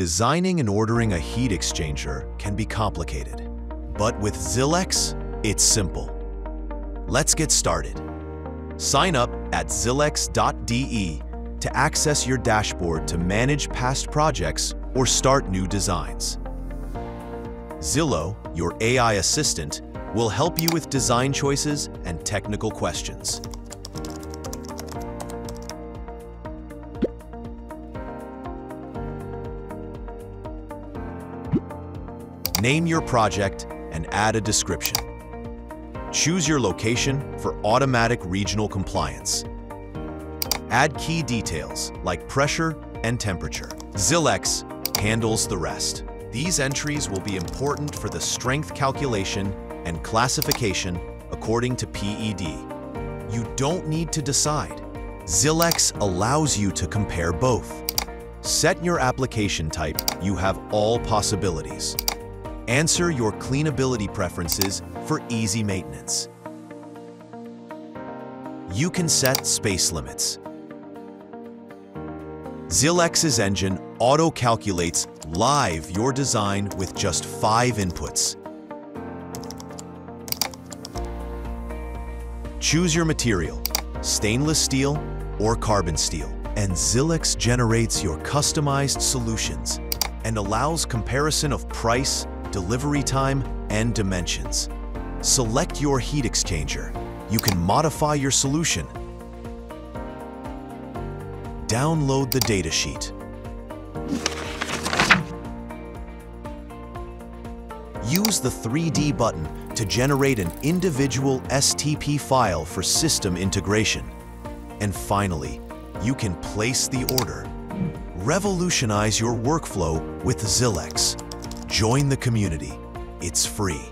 Designing and ordering a heat exchanger can be complicated, but with Zilex, it's simple. Let's get started. Sign up at zilex.de to access your dashboard to manage past projects or start new designs. Zillow, your AI assistant, will help you with design choices and technical questions. Name your project and add a description. Choose your location for automatic regional compliance. Add key details like pressure and temperature. Zilex handles the rest. These entries will be important for the strength calculation and classification according to PED. You don't need to decide. Zilex allows you to compare both. Set your application type, you have all possibilities. Answer your cleanability preferences for easy maintenance. You can set space limits. Zilex's engine auto-calculates live your design with just five inputs. Choose your material, stainless steel or carbon steel, and Zilex generates your customized solutions and allows comparison of price, delivery time, and dimensions. Select your heat exchanger. You can modify your solution. Download the datasheet. Use the 3D button to generate an individual STP file for system integration. And finally, you can place the order. Revolutionize your workflow with Zilex. Join the community. It's free.